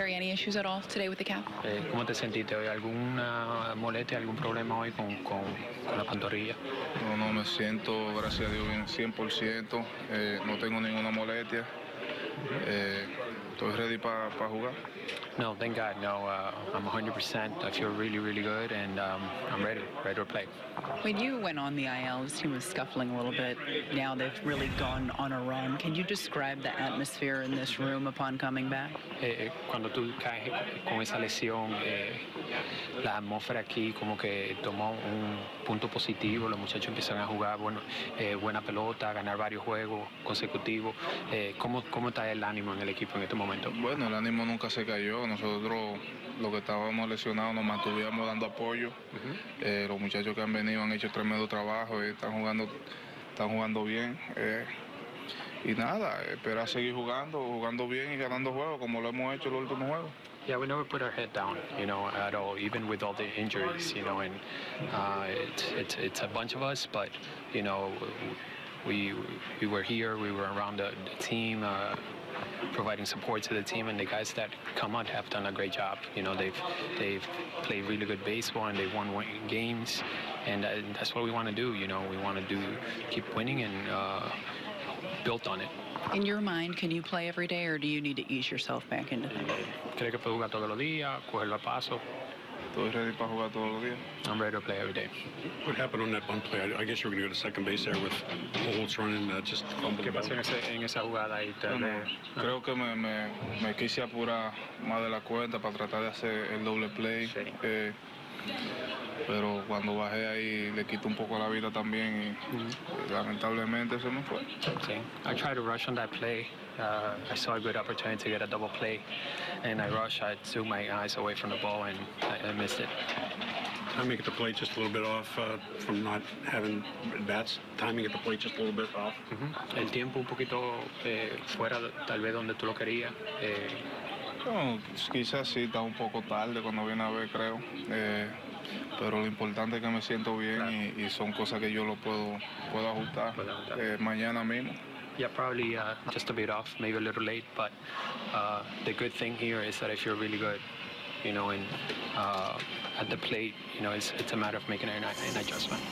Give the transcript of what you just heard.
Gary, any issues at all today with the calf? Eh, ¿Cómo te sentiste hoy? ¿Alguna molestia, algún problema hoy con, con, con la pantorrilla? No, no, me siento, gracias a Dios, bien 100%. Eh, no tengo ninguna molestia. Eh, estoy ready para jugar. No, thank God. No, uh, I'm 100%. I feel really, really good, and um, I'm ready, ready to play. When you went on the IL, this team was scuffling a little bit. Now they've really gone on a run. Can you describe the atmosphere in this room upon coming back? Eh, eh, cuando tú caes con esa lesión, eh, la atmósfera aquí como que tomó un punto positivo. Los muchachos empiezan a jugar bueno, eh, buena pelota, ganar varios juegos consecutivos. ¿cómo, ¿Cómo está el ánimo en el equipo en este momento? Bueno, el ánimo nunca se cayó. Nosotros, los que estábamos lesionados, nos mantuvimos dando apoyo. Eh, los muchachos que han venido han hecho tremendo trabajo, eh, están jugando, están jugando bien. eh, y nada, esperar seguir jugando, jugando bien y ganando juegos como lo hemos hecho los últimos juegos. Yeah, we never put our head down, you know, at all, even with all the injuries, you know, and uh, it's, it's, it's a bunch of us, but, you know, we, we were here, we were around the, the team, uh, providing support to the team, and the guys that come out have done a great job. You know, they've, they've played really good baseball, and they've won games, and uh, that's what we want to do, you know, we want to do, keep winning and uh, built on it. In your mind, can you play every day, or do you need to ease yourself back into things? Creo que puedo jugar todos los días, cogerlo a paso. Estoy ready para jugar todos los días. I'm ready to play every day. What happened on that bunt play? I, guess you were going to go to second base there with Holtz running, uh, just ¿Qué pasó en, ese- en esa jugada ahí? Te- Bueno, Ah. creo que me, me, me quise apurar más de la cuenta para tratar de hacer el doble play. Sí. eh, pero cuando bajé ahí le quito un poco la vida también y lamentablemente se me fue. Sí. I tried to rush on that play. Uh, I saw a good opportunity to get a double play, and I rushed. I took my eyes away from the ball, and I, I missed it. Timing at the plate just a little bit off uh, from not having bats. Timing at the plate just a little bit off. Ujú. El tiempo un poquito eh, fuera, tal vez donde tú lo querías. Eh, No, quizás sí está un poco tarde cuando viene a ver, creo. Eh, pero lo importante es que me siento bien y, y son cosas que yo lo puedo, puedo ajustar Puedo ajustar. eh, mañana mismo. yeah, probably uh, just a bit off, maybe a little late, but uh, the good thing here is that I feel really good. You know, and uh, at the plate, you know, it's, it's a matter of making an, an adjustment.